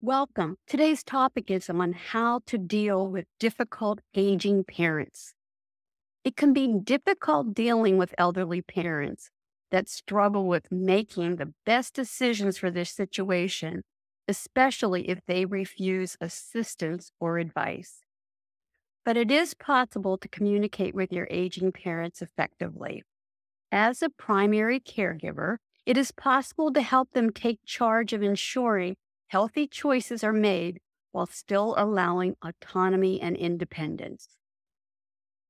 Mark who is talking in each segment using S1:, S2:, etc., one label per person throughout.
S1: Welcome. Today's topic is on how to deal with difficult aging parents. It can be difficult dealing with elderly parents that struggle with making the best decisions for their situation, especially if they refuse assistance or advice. But it is possible to communicate with your aging parents effectively. As a primary caregiver, it is possible to help them take charge of ensuring healthy choices are made while still allowing autonomy and independence.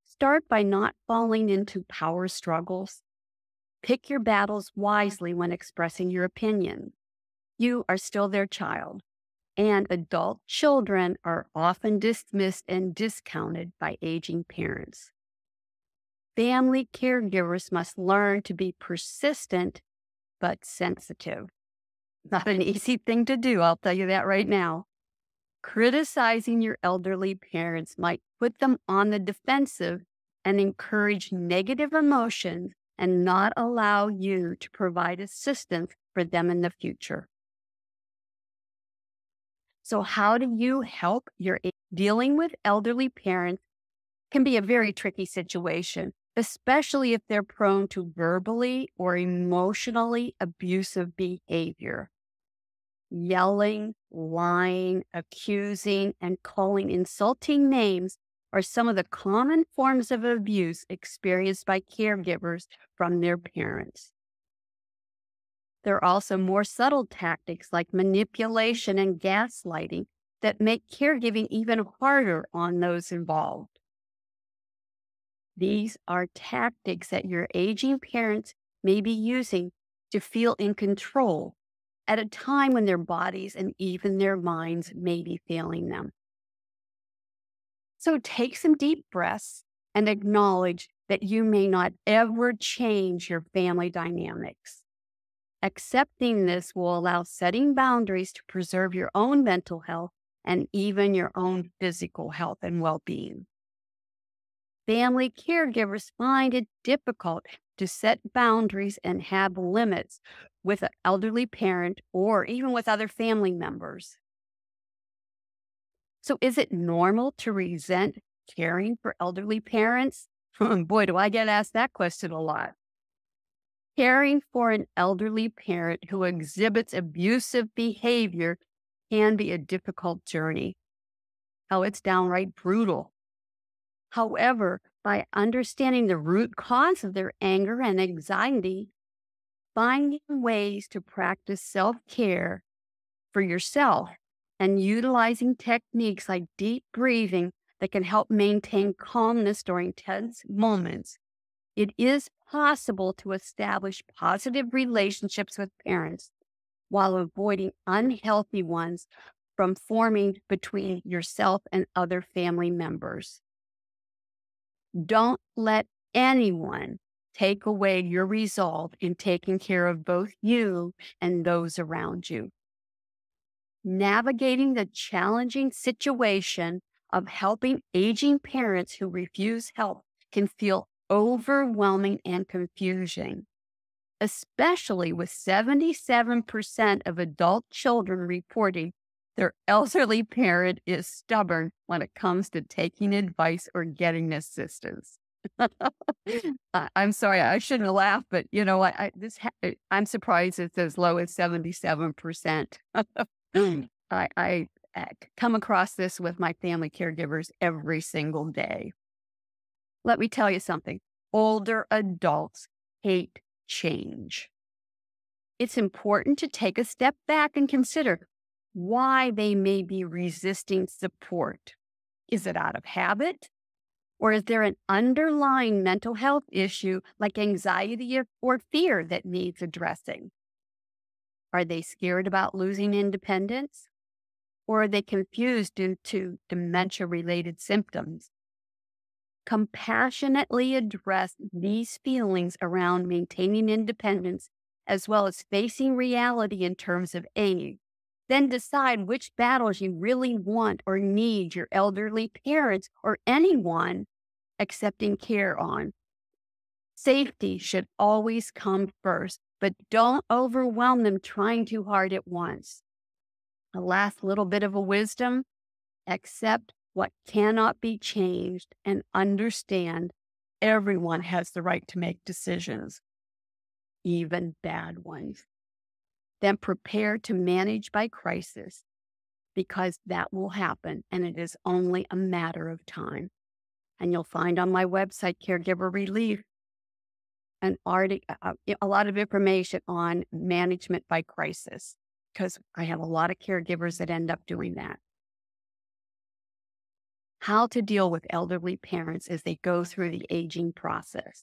S1: Start by not falling into power struggles. Pick your battles wisely when expressing your opinion. You are still their child, and adult children are often dismissed and discounted by aging parents. Family caregivers must learn to be persistent but sensitive. Not an easy thing to do, I'll tell you that right now. Criticizing your elderly parents might put them on the defensive and encourage negative emotions and not allow you to provide assistance for them in the future. So, how do you help your dealing with elderly parents? Can be a very tricky situation, especially if they're prone to verbally or emotionally abusive behavior yelling, lying, accusing, and calling insulting names are some of the common forms of abuse experienced by caregivers from their parents. There are also more subtle tactics like manipulation and gaslighting that make caregiving even harder on those involved. These are tactics that your aging parents may be using to feel in control at a time when their bodies and even their minds may be failing them. So take some deep breaths and acknowledge that you may not ever change your family dynamics. Accepting this will allow setting boundaries to preserve your own mental health and even your own physical health and well being. Family caregivers find it difficult to set boundaries and have limits with an elderly parent or even with other family members. So, is it normal to resent caring for elderly parents? Boy, do I get asked that question a lot. Caring for an elderly parent who exhibits abusive behavior can be a difficult journey. Oh, it's downright brutal. However, by understanding the root cause of their anger and anxiety, finding ways to practice self care for yourself and utilizing techniques like deep breathing that can help maintain calmness during tense moments, it is possible to establish positive relationships with parents while avoiding unhealthy ones from forming between yourself and other family members. Don't let anyone take away your resolve in taking care of both you and those around you. Navigating the challenging situation of helping aging parents who refuse help can feel overwhelming and confusing, especially with 77% of adult children reporting their elderly parent is stubborn when it comes to taking advice or getting assistance. I'm sorry, I shouldn't laugh, but you know what? I, this ha- I'm surprised it's as low as 77%. I, I uh, come across this with my family caregivers every single day. Let me tell you something older adults hate change. It's important to take a step back and consider why they may be resisting support. Is it out of habit? Or is there an underlying mental health issue like anxiety or fear that needs addressing? Are they scared about losing independence? Or are they confused due to dementia related symptoms? Compassionately address these feelings around maintaining independence as well as facing reality in terms of age. Then decide which battles you really want or need your elderly parents or anyone accepting care on. Safety should always come first, but don't overwhelm them trying too hard at once. A last little bit of a wisdom accept what cannot be changed and understand everyone has the right to make decisions, even bad ones. Then prepare to manage by crisis because that will happen and it is only a matter of time. And you'll find on my website, Caregiver Relief, an article, a lot of information on management by crisis because I have a lot of caregivers that end up doing that. How to deal with elderly parents as they go through the aging process.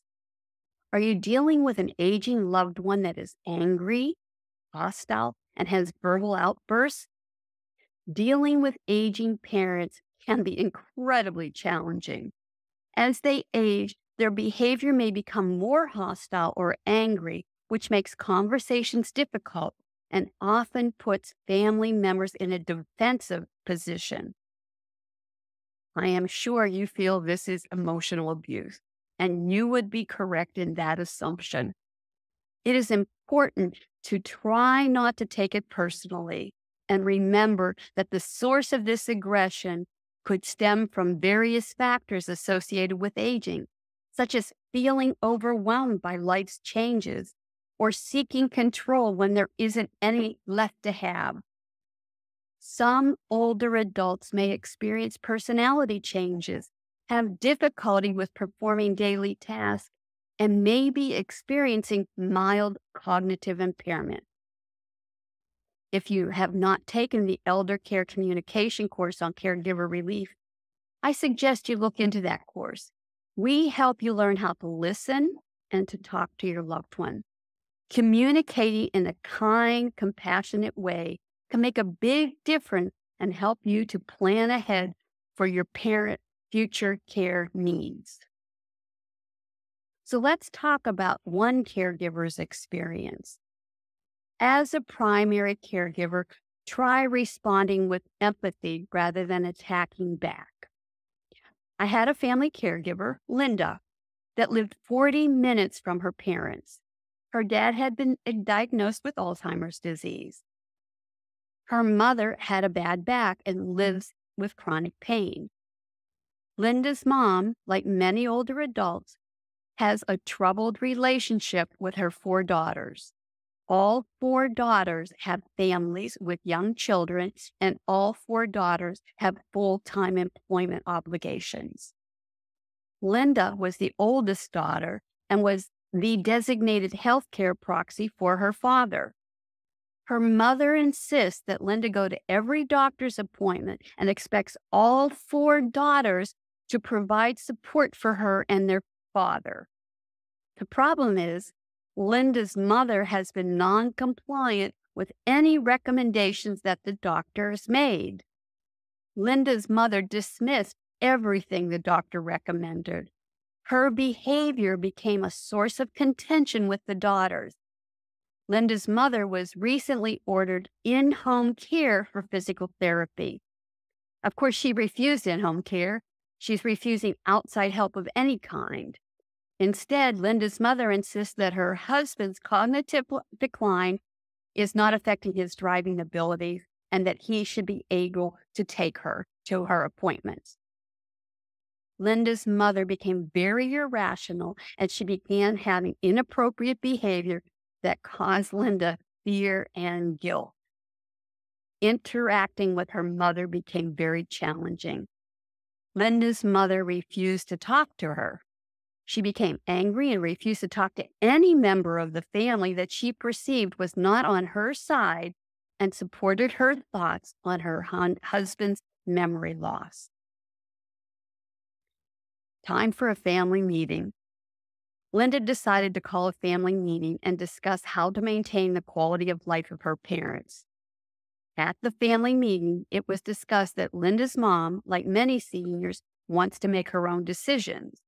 S1: Are you dealing with an aging loved one that is angry, hostile, and has verbal outbursts? Dealing with aging parents can be incredibly challenging. As they age, their behavior may become more hostile or angry, which makes conversations difficult and often puts family members in a defensive position. I am sure you feel this is emotional abuse, and you would be correct in that assumption. It is important to try not to take it personally and remember that the source of this aggression could stem from various factors associated with aging, such as feeling overwhelmed by life's changes or seeking control when there isn't any left to have. Some older adults may experience personality changes, have difficulty with performing daily tasks, and may be experiencing mild cognitive impairment. If you have not taken the Elder Care Communication course on caregiver relief, I suggest you look into that course. We help you learn how to listen and to talk to your loved one. Communicating in a kind, compassionate way can make a big difference and help you to plan ahead for your parent future care needs. So let's talk about one caregiver's experience. As a primary caregiver, try responding with empathy rather than attacking back. I had a family caregiver, Linda, that lived 40 minutes from her parents. Her dad had been diagnosed with Alzheimer's disease. Her mother had a bad back and lives with chronic pain. Linda's mom, like many older adults, has a troubled relationship with her four daughters. All four daughters have families with young children, and all four daughters have full time employment obligations. Linda was the oldest daughter and was the designated healthcare proxy for her father. Her mother insists that Linda go to every doctor's appointment and expects all four daughters to provide support for her and their father. The problem is, Linda's mother has been non compliant with any recommendations that the doctor has made. Linda's mother dismissed everything the doctor recommended. Her behavior became a source of contention with the daughters. Linda's mother was recently ordered in home care for physical therapy. Of course, she refused in home care. She's refusing outside help of any kind. Instead, Linda's mother insists that her husband's cognitive decline is not affecting his driving abilities and that he should be able to take her to her appointments. Linda's mother became very irrational and she began having inappropriate behavior that caused Linda fear and guilt. Interacting with her mother became very challenging. Linda's mother refused to talk to her. She became angry and refused to talk to any member of the family that she perceived was not on her side and supported her thoughts on her husband's memory loss. Time for a family meeting. Linda decided to call a family meeting and discuss how to maintain the quality of life of her parents. At the family meeting, it was discussed that Linda's mom, like many seniors, wants to make her own decisions.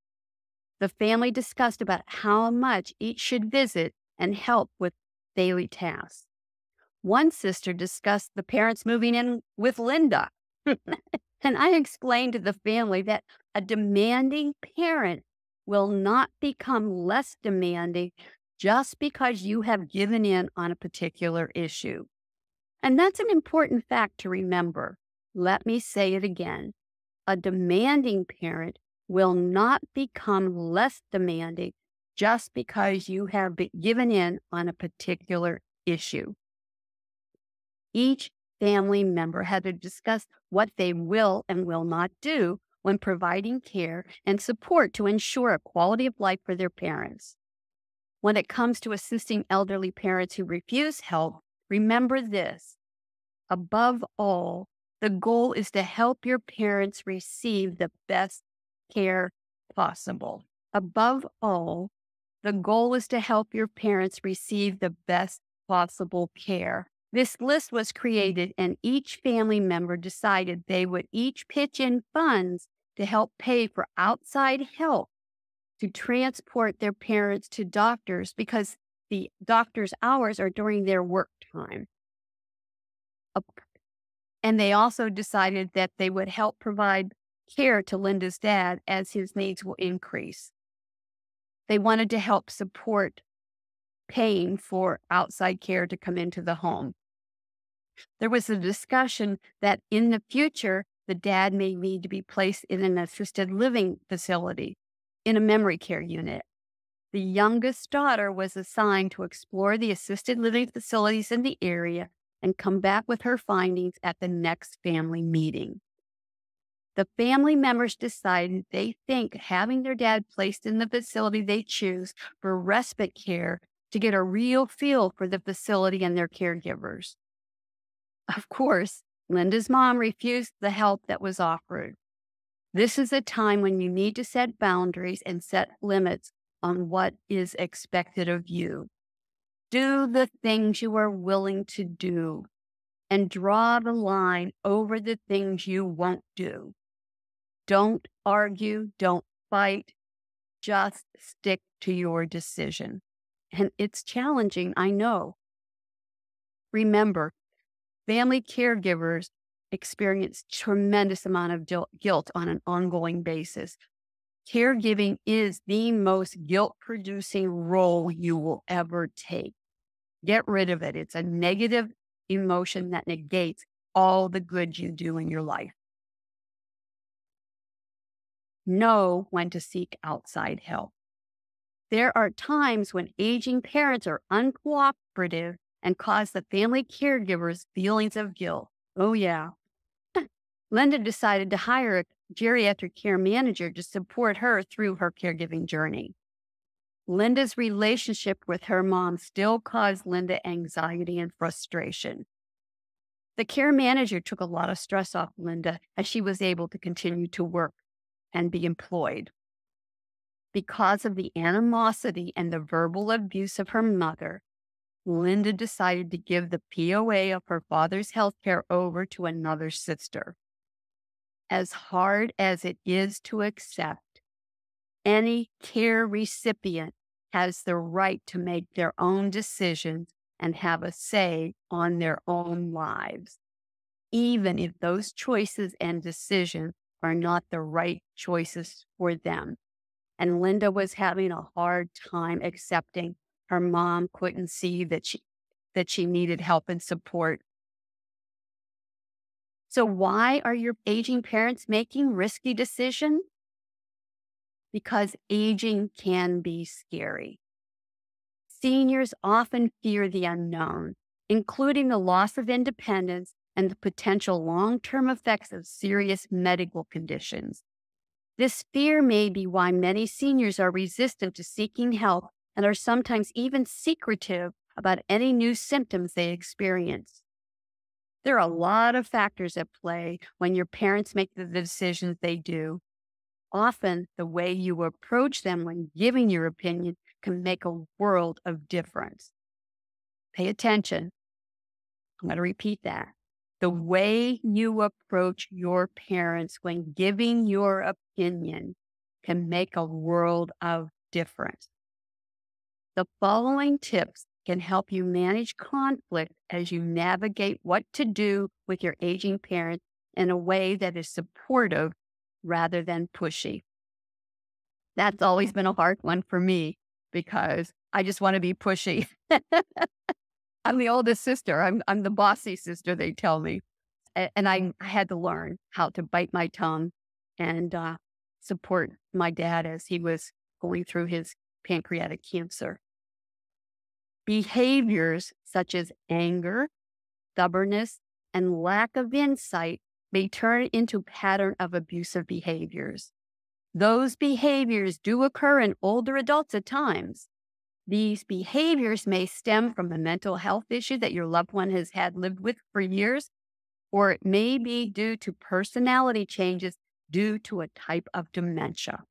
S1: The family discussed about how much each should visit and help with daily tasks. One sister discussed the parents moving in with Linda. and I explained to the family that a demanding parent will not become less demanding just because you have given in on a particular issue. And that's an important fact to remember. Let me say it again. A demanding parent will not become less demanding just because you have given in on a particular issue. Each family member had to discuss what they will and will not do when providing care and support to ensure a quality of life for their parents. When it comes to assisting elderly parents who refuse help, remember this. Above all, the goal is to help your parents receive the best care possible. Above all, the goal is to help your parents receive the best possible care. This list was created, and each family member decided they would each pitch in funds to help pay for outside help to transport their parents to doctors because the doctor's hours are during their work time. And they also decided that they would help provide care to Linda's dad as his needs will increase. They wanted to help support paying for outside care to come into the home. There was a discussion that in the future, the dad may need to be placed in an assisted living facility in a memory care unit. The youngest daughter was assigned to explore the assisted living facilities in the area and come back with her findings at the next family meeting. The family members decided they think having their dad placed in the facility they choose for respite care to get a real feel for the facility and their caregivers. Of course, Linda's mom refused the help that was offered. This is a time when you need to set boundaries and set limits on what is expected of you. Do the things you are willing to do and draw the line over the things you won't do. Don't argue, don't fight, just stick to your decision. And it's challenging, I know. Remember, family caregivers experience tremendous amount of guilt on an ongoing basis. Caregiving is the most guilt producing role you will ever take. Get rid of it. It's a negative emotion that negates all the good you do in your life. Know when to seek outside help. There are times when aging parents are uncooperative and cause the family caregivers feelings of guilt. Oh, yeah. Linda decided to hire a geriatric care manager to support her through her caregiving journey. Linda's relationship with her mom still caused Linda anxiety and frustration. The care manager took a lot of stress off Linda as she was able to continue to work and be employed. Because of the animosity and the verbal abuse of her mother, Linda decided to give the POA of her father's health care over to another sister. As hard as it is to accept, any care recipient has the right to make their own decisions and have a say on their own lives, even if those choices and decisions are not the right choices for them. And Linda was having a hard time accepting her mom couldn't see that she that she needed help and support. So why are your aging parents making risky decisions? Because aging can be scary. Seniors often fear the unknown, including the loss of independence and the potential long term effects of serious medical conditions. This fear may be why many seniors are resistant to seeking help and are sometimes even secretive about any new symptoms they experience. There are a lot of factors at play when your parents make the decisions they do. Often, the way you approach them when giving your opinion can make a world of difference. Pay attention. I'm going to repeat that. The way you approach your parents when giving your opinion can make a world of difference. The following tips can help you manage conflict as you navigate what to do with your aging parent in a way that is supportive rather than pushy. That's always been a hard one for me because I just want to be pushy. I'm the oldest sister. I'm I'm the bossy sister. They tell me, and I had to learn how to bite my tongue and uh, support my dad as he was going through his pancreatic cancer. Behaviors such as anger, stubbornness, and lack of insight may turn into pattern of abusive behaviors. Those behaviors do occur in older adults at times. These behaviors may stem from a mental health issue that your loved one has had lived with for years, or it may be due to personality changes due to a type of dementia.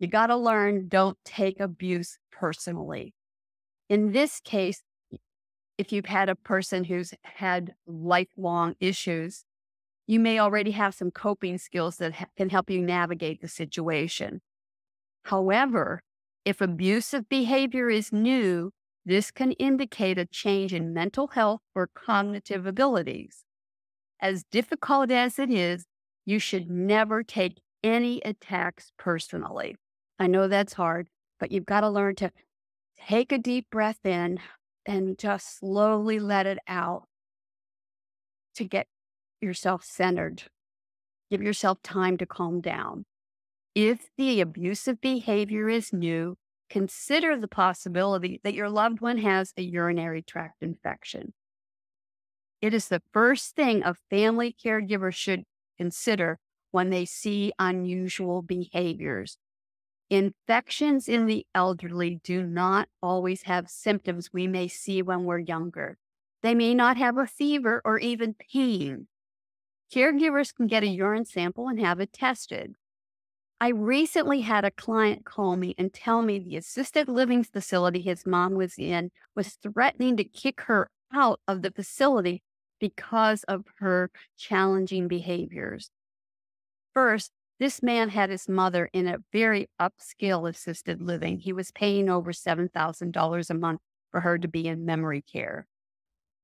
S1: You got to learn don't take abuse personally. In this case, if you've had a person who's had lifelong issues, you may already have some coping skills that ha- can help you navigate the situation. However, if abusive behavior is new, this can indicate a change in mental health or cognitive abilities. As difficult as it is, you should never take any attacks personally. I know that's hard, but you've got to learn to take a deep breath in and just slowly let it out to get yourself centered. Give yourself time to calm down. If the abusive behavior is new, consider the possibility that your loved one has a urinary tract infection. It is the first thing a family caregiver should consider when they see unusual behaviors. Infections in the elderly do not always have symptoms we may see when we're younger. They may not have a fever or even pain. Caregivers can get a urine sample and have it tested. I recently had a client call me and tell me the assisted living facility his mom was in was threatening to kick her out of the facility because of her challenging behaviors. First, this man had his mother in a very upscale assisted living. He was paying over $7,000 a month for her to be in memory care.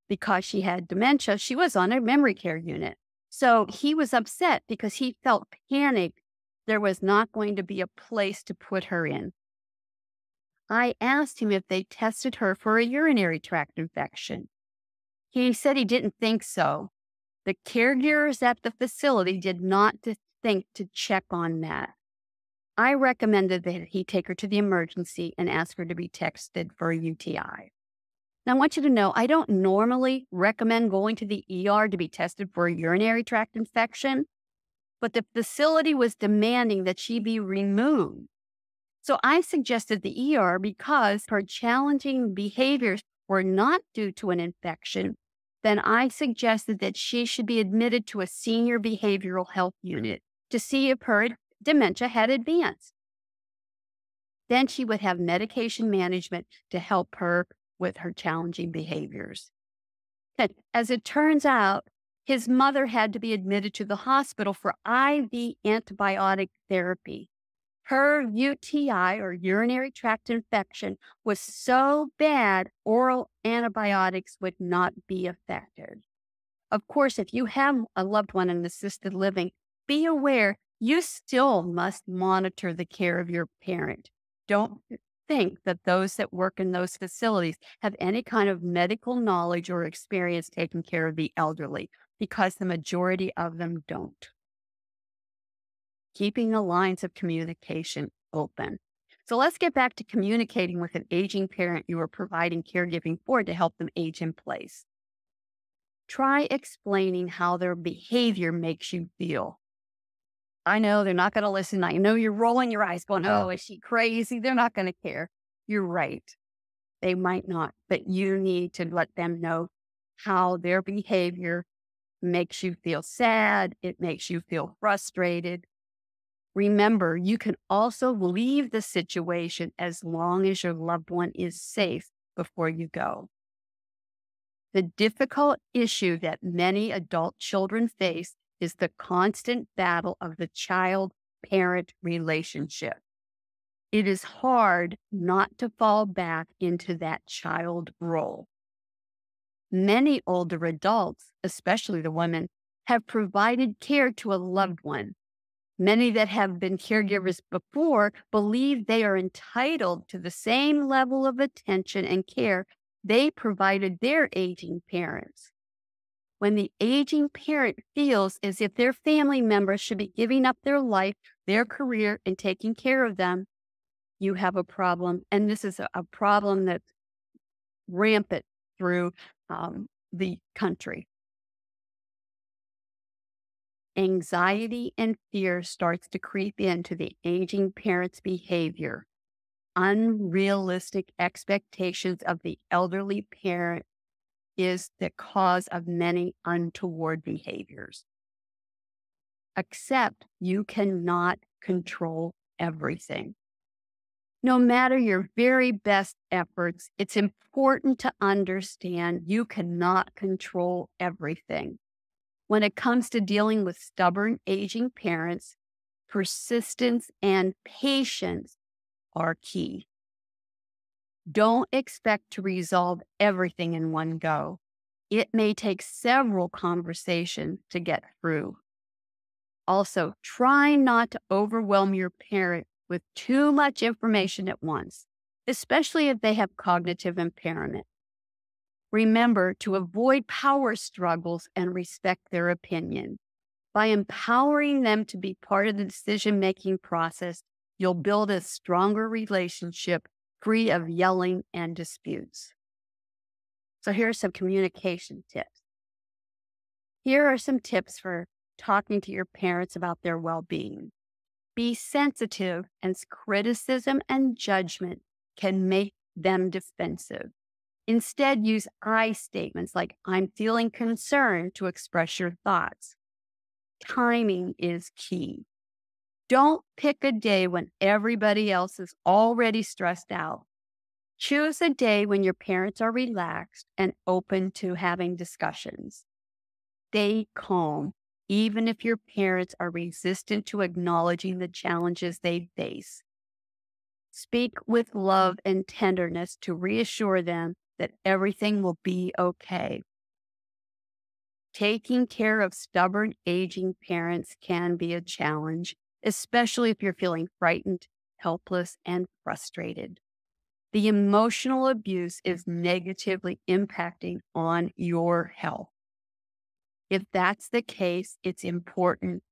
S1: Because she had dementia, she was on a memory care unit. So he was upset because he felt panicked there was not going to be a place to put her in. I asked him if they tested her for a urinary tract infection. He said he didn't think so. The caregivers at the facility did not think to check on that. I recommended that he take her to the emergency and ask her to be tested for a UTI. Now, I want you to know I don't normally recommend going to the ER to be tested for a urinary tract infection but the facility was demanding that she be removed. So I suggested the ER because her challenging behaviors were not due to an infection. Then I suggested that she should be admitted to a senior behavioral health unit to see if her dementia had advanced. Then she would have medication management to help her with her challenging behaviors. As it turns out, his mother had to be admitted to the hospital for IV antibiotic therapy. Her UTI or urinary tract infection was so bad, oral antibiotics would not be effective. Of course, if you have a loved one in assisted living, be aware you still must monitor the care of your parent. Don't think that those that work in those facilities have any kind of medical knowledge or experience taking care of the elderly because the majority of them don't. Keeping the lines of communication open. So let's get back to communicating with an aging parent you are providing caregiving for to help them age in place. Try explaining how their behavior makes you feel. I know they're not going to listen. I know you're rolling your eyes going, oh, is she crazy? They're not going to care. You're right. They might not, but you need to let them know how their behavior makes you feel sad, it makes you feel frustrated. Remember, you can also leave the situation as long as your loved one is safe before you go. The difficult issue that many adult children face is the constant battle of the child parent relationship. It is hard not to fall back into that child role. Many older adults, especially the women, have provided care to a loved one. Many that have been caregivers before believe they are entitled to the same level of attention and care they provided their aging parents. When the aging parent feels as if their family member should be giving up their life, their career, and taking care of them, you have a problem. And this is a, problem that's rampant through um, the country. Anxiety and fear starts to creep into the aging parent's behavior. Unrealistic expectations of the elderly parent is the cause of many untoward behaviors. Except you cannot control everything. No matter your very best efforts, it's important to understand you cannot control everything. When it comes to dealing with stubborn aging parents, persistence and patience are key. Don't expect to resolve everything in one go. It may take several conversations to get through. Also, try not to overwhelm your parent with too much information at once, especially if they have cognitive impairment. Remember to avoid power struggles and respect their opinion. By empowering them to be part of the decision making process, you'll build a stronger relationship free of yelling and disputes. So, here are some communication tips. Here are some tips for talking to your parents about their well being. Be sensitive, as criticism and judgment can make them defensive. Instead, use I statements like, I'm feeling concerned to express your thoughts. Timing is key. Don't pick a day when everybody else is already stressed out. Choose a day when your parents are relaxed and open to having discussions. Stay calm, even if your parents are resistant to acknowledging the challenges they face. Speak with mm-hmm. love and tenderness to reassure them that everything will be okay. Taking care of stubborn aging parents can be a challenge, especially if you're feeling frightened, helpless, and frustrated. The emotional abuse is negatively impacting on your health. If that's the case, it's important.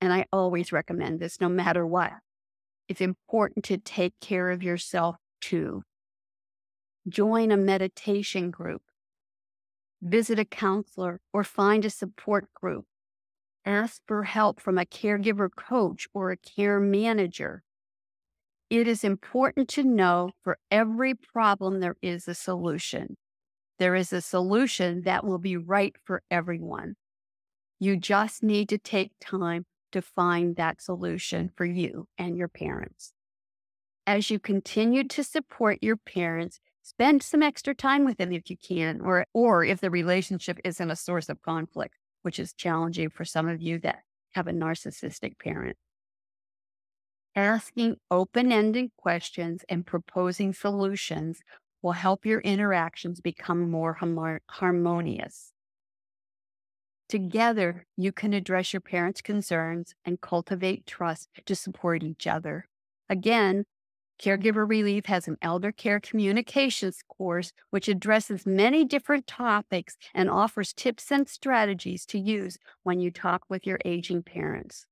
S1: And I always recommend this no matter what. It's important to take care of yourself too join a meditation group, visit a counselor, or find a support group. Ask for help from a caregiver coach or a care manager. It is important to know for every problem, there is a solution. There is a solution that will be right for everyone. You just need to take time to find that solution for you and your parents. As you continue to support your parents, spend some extra time with them if you can, or or if the relationship isn't a source of conflict, which is challenging for some of you that have a narcissistic parent. Asking open-ended questions and proposing solutions will help your interactions become more harmonious. Together, you can address your parents' concerns and cultivate trust to support each other. Again, Caregiver Relief has an elder care communications course which addresses many different topics and offers tips and strategies to use when you talk with your aging parents.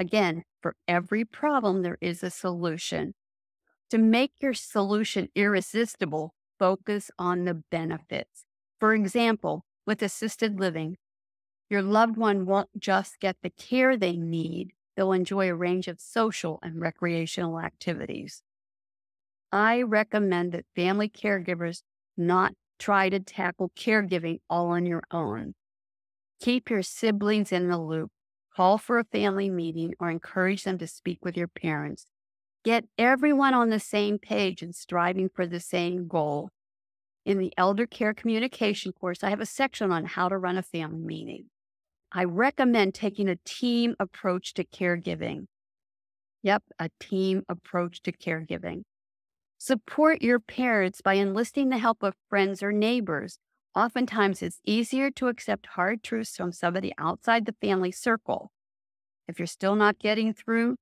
S1: Again, for every problem, there is a solution. To make your solution irresistible, focus on the benefits. For example, with assisted living, your loved one won't just get the care they need, they'll enjoy a range of social and recreational activities. I recommend that family caregivers not try to tackle caregiving all on your own. Keep your siblings in the loop. Call for a family meeting or encourage them to speak with your parents. Get everyone on the same page and striving for the same goal. In the Elder Care Communication course, I have a section on how to run a family meeting. I recommend taking a team approach to caregiving. Yep, a team approach to caregiving. Support your parents by enlisting the help of friends or neighbors. Oftentimes, it's easier to accept hard truths from somebody outside the family circle. If you're still not getting through,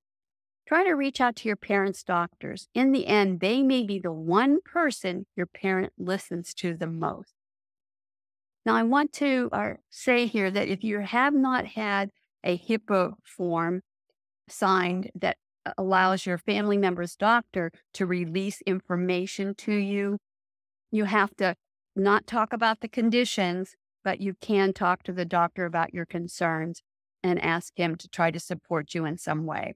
S1: Try to reach out to your parents' doctors. In the end, they may be the one person your parent listens to the most. Now, I want to uh, say here that if you have not had a HIPAA form signed that allows your family member's doctor to release information to you, you have to not talk about the conditions, but you can talk to the doctor about your concerns and ask him to try to support you in some way.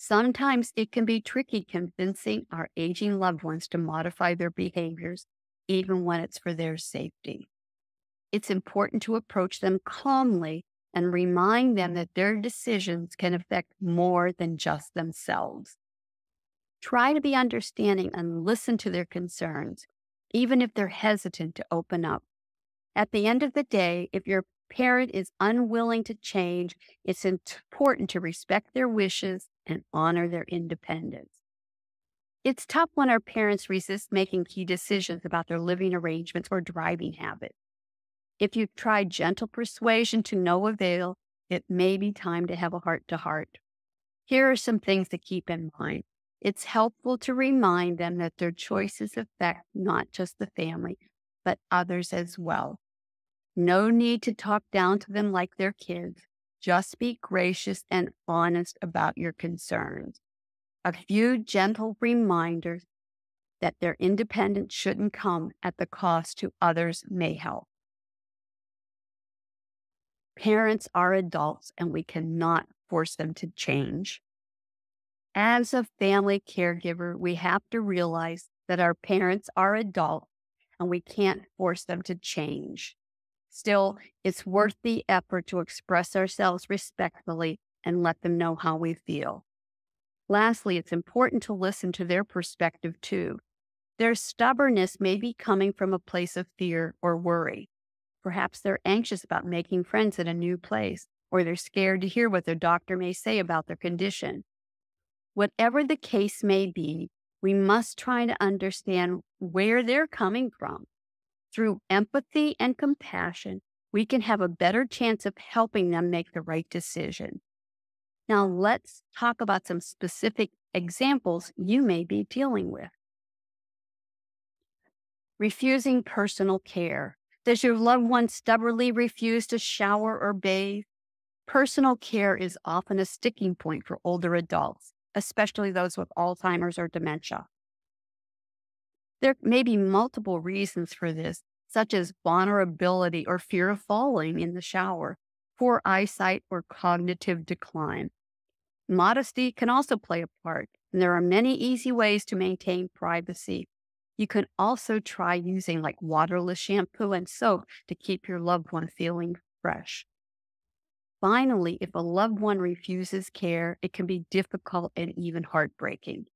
S1: Sometimes it can be tricky convincing our aging loved ones to modify their behaviors, even when it's for their safety. It's important to approach them calmly and remind them that their decisions can affect more than just themselves. Try to be understanding and listen to their concerns, even if they're hesitant to open up. At the end of the day, if your parent is unwilling to change, it's important to respect their wishes and honor their independence. It's tough when our parents resist making key decisions about their living arrangements or driving habits. If you've tried gentle persuasion to no avail, it may be time to have a heart to heart. Here are some things to keep in mind. It's helpful to remind them that their choices affect not just the family, but others as well. No need to talk down to them like they're kids. Just be gracious and honest about your concerns. A few gentle reminders that their independence shouldn't come at the cost to others may help. Parents are adults and we cannot force them to change. As a family caregiver, we have to realize that our parents are adults and we can't force them to change. Still, it's mm. worth the effort to express ourselves respectfully and let them know how we feel. Lastly, it's important to listen to their perspective too. Their stubbornness may be coming from a place of fear or worry. Perhaps they're anxious about making friends at a new place, or they're scared to hear what their doctor may say about their condition. Whatever the case may be, we must try to understand where they're coming from through empathy and compassion, we can have a better chance of helping them make the right decision. Now, let's talk about some specific examples you may be dealing with. Refusing personal care. Does your loved one stubbornly refuse to shower or bathe? Personal care is often a sticking point for older adults, especially those with Alzheimer's or dementia. There may be multiple reasons for this, such as vulnerability or fear of falling in the shower, poor eyesight, or cognitive decline. Modesty can also play a part, and there are many easy ways to maintain privacy. You can also try using like waterless shampoo and soap to keep your loved one feeling fresh. Finally, if a loved one refuses care, it can be difficult and even heartbreaking.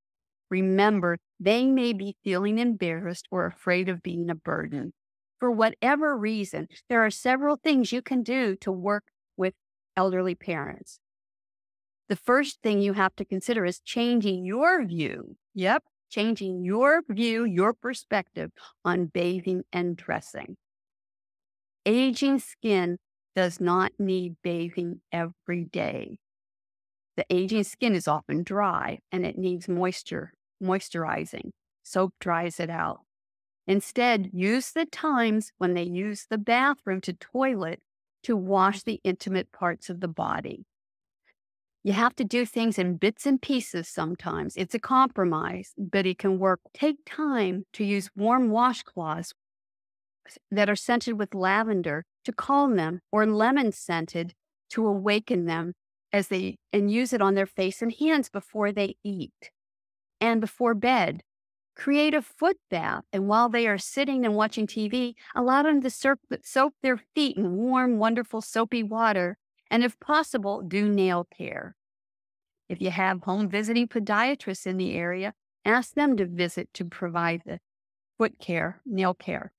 S1: Remember, they may be feeling embarrassed or afraid of being a burden. For whatever reason, there are several things you can do to work with elderly parents. The first thing you have to consider is changing your view. Yep, changing your view, your perspective on bathing and dressing. Aging skin does not need bathing every day. The aging skin is often dry and it needs moisture moisturizing. Soap dries it out. Instead, use the times when they use the bathroom to toilet to wash the intimate parts of the body. You have to do things in bits and pieces sometimes. It's a compromise, but it can work. Take time to use warm washcloths that are scented with lavender to calm them or lemon scented to awaken them as they and use it on their face and hands before they eat and before bed. Create a foot bath, and while they are sitting and watching TV, allow them to soak their feet in warm, wonderful, soapy water. And if possible, do nail care. If you have home visiting podiatrists in the area, ask them to visit to provide the foot care, nail care.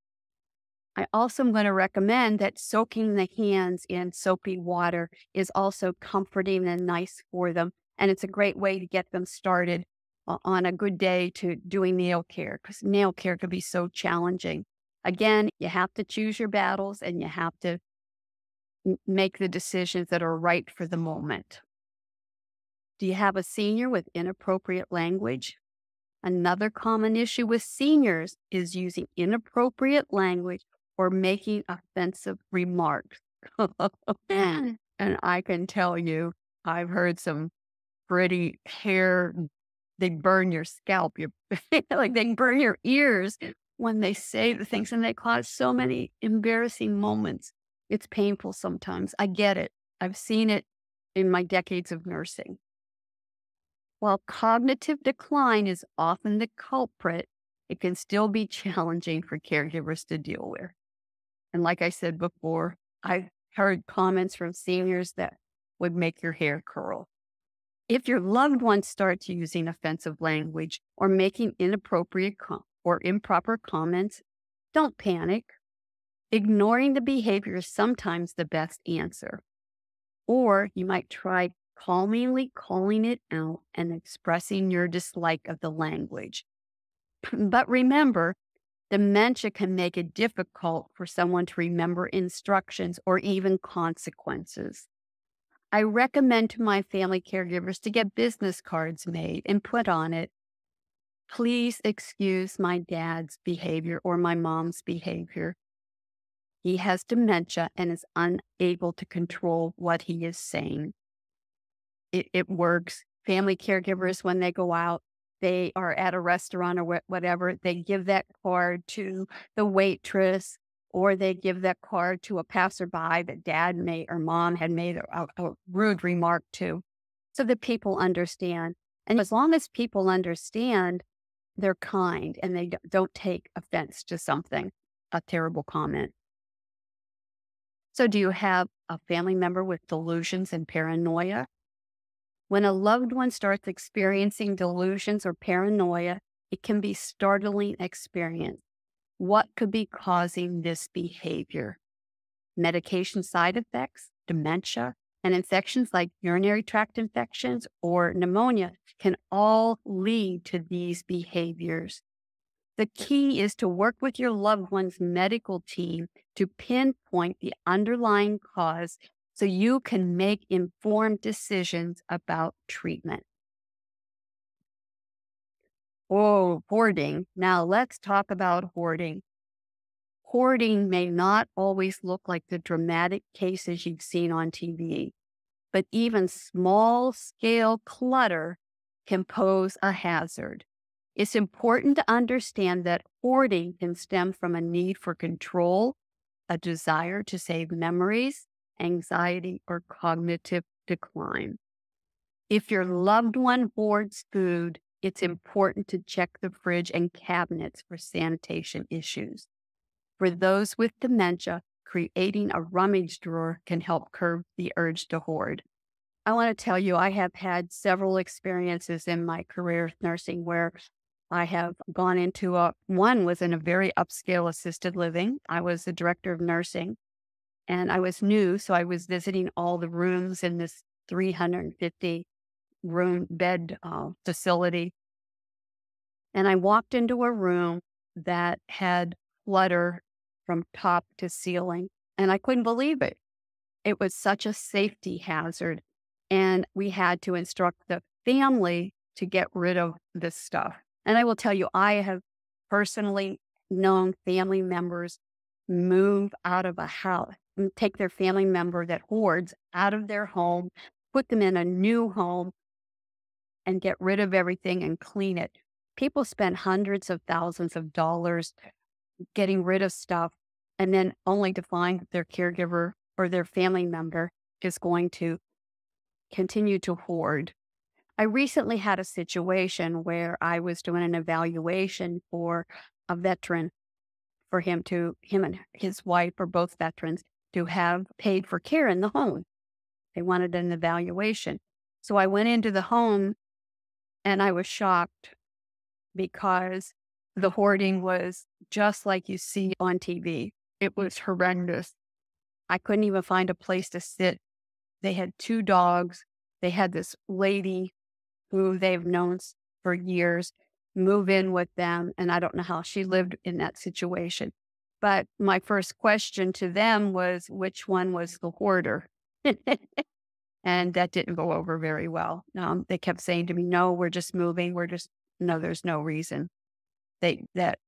S1: I also am going to recommend that soaking the hands in soapy water is also comforting and nice for them. And it's a great way to get them started on a good day to doing nail care because nail care can be so challenging. Again, you have to choose your battles and you have to make the decisions that are right for the moment. Do you have a senior with inappropriate language? Another common issue with seniors is using inappropriate language or making offensive remarks. and I can tell you, I've heard some pretty hair, they burn your scalp, you like they burn your ears when they say the things and they cause so many embarrassing moments. It's painful sometimes. I get it. I've seen it in my decades of nursing. While cognitive decline is often the culprit, it can still be challenging for caregivers to deal with. And like I said before, I've heard comments from seniors that would make your hair curl. If your loved one starts using offensive language or making inappropriate com- or improper comments, don't panic. Ignoring the behavior is sometimes the best answer. Or you might try calmly calling it out and expressing your dislike of the language. But remember, dementia can make it difficult for someone to remember instructions or even consequences. I recommend to my family caregivers to get business cards made and put on it. Please excuse my dad's behavior or my mom's behavior. He has dementia and is unable to control what he is saying it, it works. Family caregivers, when they go out, they are at a restaurant or whatever, they give that card to the waitress or they give that card to a passerby that dad made or mom had made a, a rude remark to so that people understand. And as long as people understand, they're kind and they don't take offense to something, a terrible comment. So, do you have a family member with delusions and paranoia? When a loved one starts experiencing delusions or paranoia, it can be startling experience. What could be causing this behavior? Medication side effects, dementia, and infections like urinary tract infections or pneumonia can all lead to these behaviors. The key is to work with your loved one's medical team to pinpoint the underlying cause so you can make informed decisions about treatment. Oh, hoarding. Now let's talk about hoarding. Hoarding may not always look like the dramatic cases you've seen on TV, but even small scale clutter can pose a hazard. It's important to understand that hoarding can stem from a need for control, a desire to save memories, anxiety, or cognitive decline. If your loved one hoards food, it's important to check the fridge and cabinets for sanitation issues. For those with dementia, creating a rummage drawer can help curb the urge to hoard. I want to tell you, I have had several experiences in my career of nursing where I have gone into a one was in a very upscale assisted living. I was the director of nursing and I was new. So I was visiting all the rooms in this 350 room bed uh, facility. And I walked into a room that had clutter from top to ceiling, and I couldn't believe it. It was such a safety hazard. And we had to instruct the family to get rid of this stuff. And I will tell you, I have personally known family members move out of a house take their family member that hoards out of their home, put them in a new home, and get rid of everything and clean it. People spend hundreds of thousands of dollars getting rid of stuff and then only to find that their caregiver or their family member is going to continue to hoard. I recently had a situation where I was doing an evaluation for a veteran for him to, him and his wife are both veterans, to have paid for care in the home. They wanted an evaluation. So I went into the home and I was shocked because the hoarding was just like you see on TV. It was horrendous. I couldn't even find a place to sit. They had two dogs. They had this lady who they've known for years move in with them. And I don't know how she lived in that situation. But my first question to them was which one was the hoarder? And that didn't go over very well. Um, they kept saying to me, no, we're just moving. We're just, no, there's no reason. They, that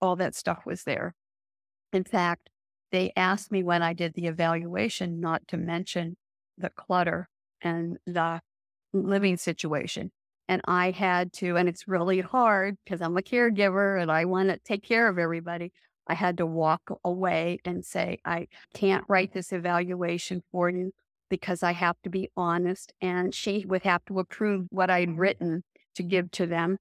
S1: all that stuff was there. In fact, they asked me when I did the evaluation not to mention the clutter and the living situation. And I had to, and it's really hard because I'm a caregiver and I want to take care of everybody. I had to walk away and say, I can't write this evaluation for you because I have to be honest. And she would have to approve what I'd mm-hmm. written to give to them,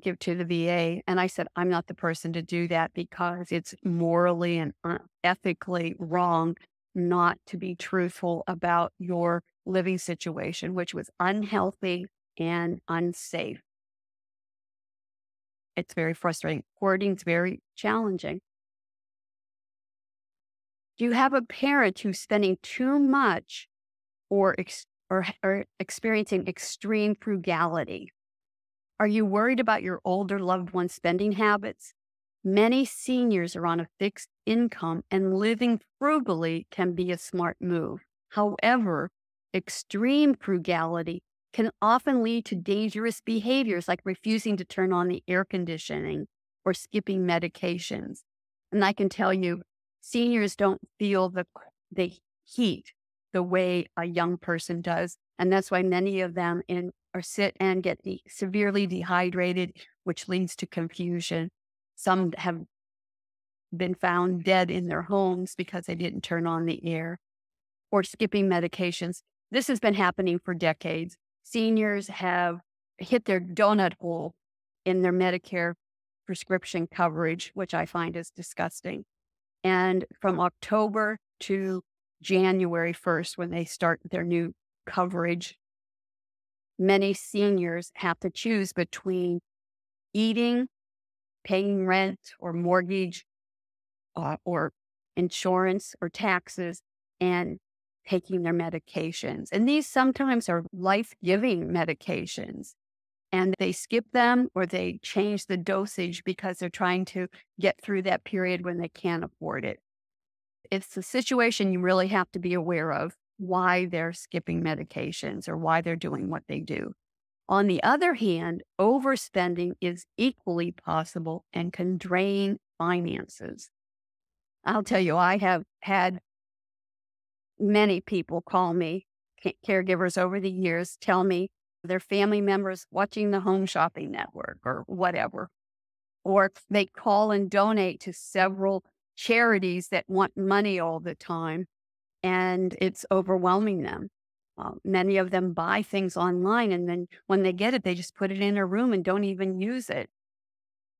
S1: give to the VA. And I said, I'm not the person to do that because it's morally and uh, ethically wrong not to be truthful about your living situation, which was unhealthy and unsafe. It's very frustrating. Hoarding's very challenging. Do you have a parent who's spending too much or, ex- or, or experiencing extreme frugality? Are you worried about your older loved one's spending habits? Many seniors are on a fixed income and living frugally can be a smart move. However, extreme frugality can often lead to dangerous behaviors like refusing to turn on the air conditioning or skipping medications. And I can tell you, seniors don't feel the, the heat the way a young person does. And that's why many of them in, are sit and get de- severely dehydrated, which leads to confusion. Some have been found dead in their homes because they didn't turn on the air or skipping medications. This has been happening for decades. Seniors have hit their donut hole in their Medicare prescription coverage, which I find is disgusting. And from October to January 1st, when they start their new coverage, many seniors have to choose between eating, paying rent or mortgage, uh, or insurance or taxes, and taking their medications. And these sometimes are life giving medications. And they skip them or they change the dosage because they're trying to get through that period when they can't afford it. It's a situation you really have to be aware of why they're skipping medications or why they're doing what they do. On the other hand, overspending is equally possible and can drain finances. I'll tell you, I have had many people call me, caregivers over the years, tell me their family members watching the Home Shopping Network or whatever. Or they call and donate to several charities that want money all the time, and it's overwhelming them. Uh, many of them buy things online, and then when they get it, they just put it in a room and don't even use it.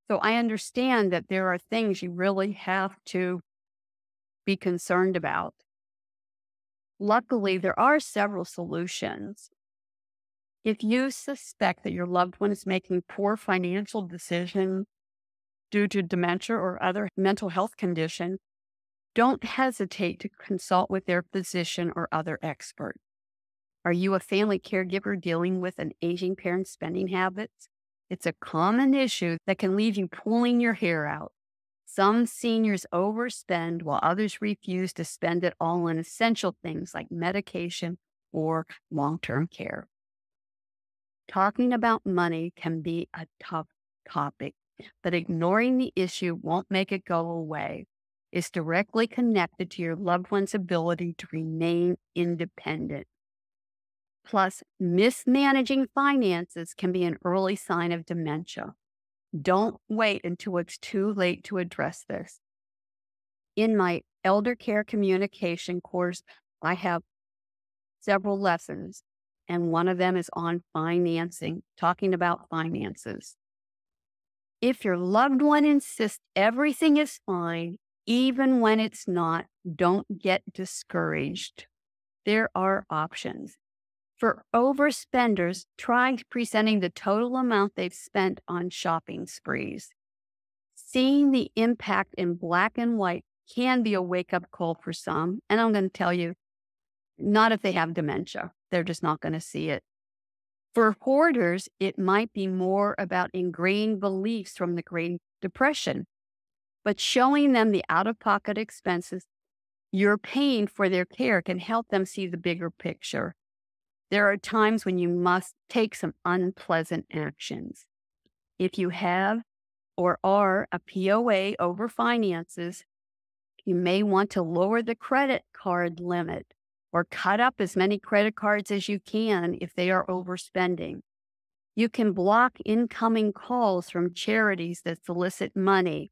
S1: So I understand that there are things you really have to be concerned about. Luckily, there are several solutions. If you suspect that your loved one is making poor financial decisions due to dementia or other mental health condition, don't hesitate to consult with their physician or other expert. Are you a family caregiver dealing with an aging parent's spending habits? It's a common issue that can leave you pulling your hair out. Some seniors overspend while others refuse to spend it all on essential things like medication or long term care. Talking about money can be a tough topic, but ignoring the issue won't make it go away. It's directly connected to your loved one's ability to remain independent. Plus, mismanaging finances can be an early sign of dementia. Don't wait until it's too late to address this. In my elder care communication course, I have several lessons, and one of them is on financing, talking about finances. If your loved one insists everything is fine, even when it's not, don't get discouraged. There are options. For overspenders, try presenting the total amount they've spent on shopping sprees. Seeing the impact in black and white can be a wake up call for some. And I'm going to tell you, not if they have dementia, they're just not going to see it. For hoarders, it might be more about ingrained beliefs from the Great Depression, but showing them the out of pocket expenses you're paying for their care can help them see the bigger picture There are times when you must take some unpleasant actions. If you have or are a POA over finances, you may want to lower the credit card limit or cut up as many credit cards as you can if they are overspending. You can block incoming calls from charities that solicit money.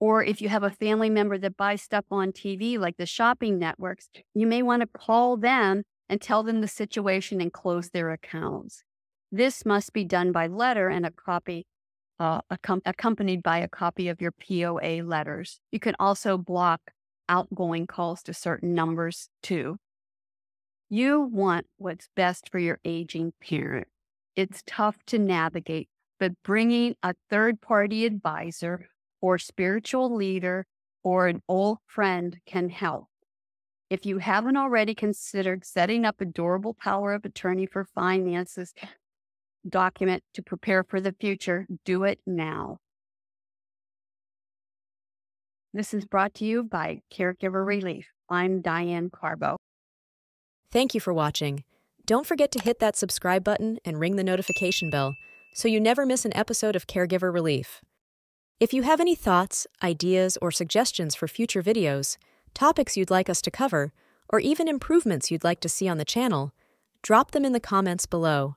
S1: Or if you have a family member that buys stuff on TV, like the shopping networks, you may want to call them and tell them the situation and close their accounts. This must be done by letter and a copy, uh, accom- accompanied by a copy of your POA letters. You can also block outgoing calls to certain numbers too. You want what's best for your aging parent. It's tough to navigate, but bringing a third party advisor or spiritual leader or an old friend can help. If you haven't already considered setting up a durable power of attorney for finances document to prepare for the future, do it now. This is brought to you by Caregiver Relief. I'm Diane Carbo.
S2: Thank you for watching. Don't forget to hit that subscribe button and ring the notification bell so you never miss an episode of Caregiver Relief. If you have any thoughts, ideas, or suggestions for future videos, topics you'd like us to cover, or even improvements you'd like to see on the channel, drop them in the comments below.